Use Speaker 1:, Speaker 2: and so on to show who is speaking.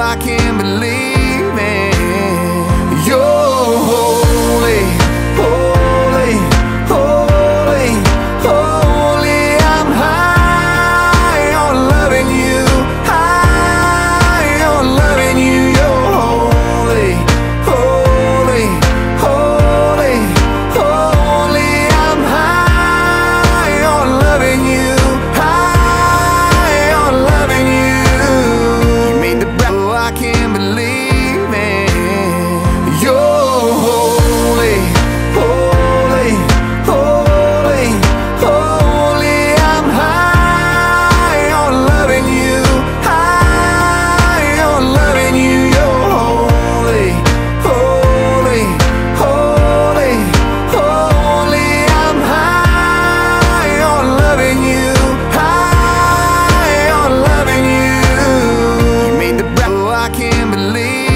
Speaker 1: I can't believe I can't can't believe